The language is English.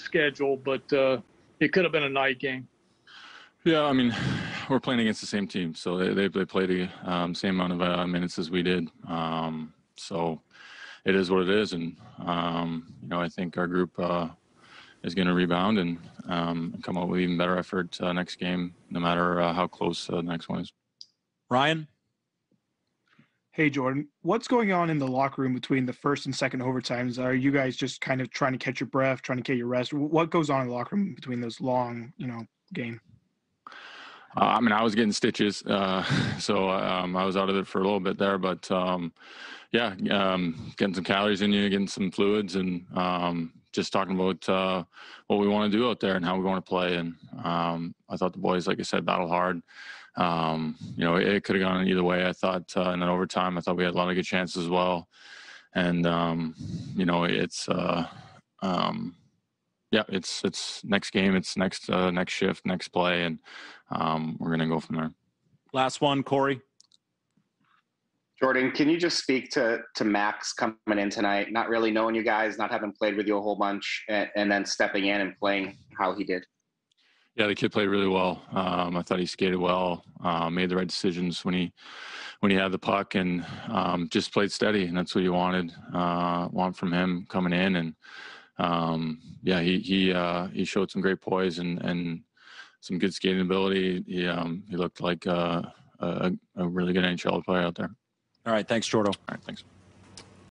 schedule, but uh, it could have been a night game. Yeah, I mean, we're playing against the same team, so they they, they played the um, same amount of uh, minutes as we did. Um, so it is what it is, and um, you know, I think our group uh, is going to rebound and um, come up with even better effort uh, next game, no matter uh, how close uh, the next one is. Ryan, Hey Jordan, what's going on in the locker room between the first and second overtimes? Are you guys just kind of trying to catch your breath, trying to get your rest? What goes on in the locker room between those long, you know, game? Uh, I mean, I was getting stitches, uh, so um, I was out of it for a little bit there. But um, yeah, um, getting some calories in you, getting some fluids, and um, just talking about uh, what we want to do out there and how we want to play. And um, I thought the boys, like I said, battled hard. Um, you know, it, it could have gone either way. I thought, uh, and then overtime, I thought we had a lot of good chances as well. And um, you know, it's uh, um, yeah, it's it's next game, it's next uh, next shift, next play, and um, we're gonna go from there. last one, Corey. Jordan, can you just speak to to Max coming in tonight, not really knowing you guys, not having played with you a whole bunch, and, and then stepping in and playing how he did? Yeah, the kid played really well. Um, I thought he skated well, uh, made the right decisions when he when he had the puck, and um, just played steady. And that's what you wanted uh, want from him coming in. And um, yeah, he he uh, he showed some great poise and and some good skating ability. He um, he looked like uh, a, a really good NHL player out there. All right, thanks, Jordo. All right, thanks.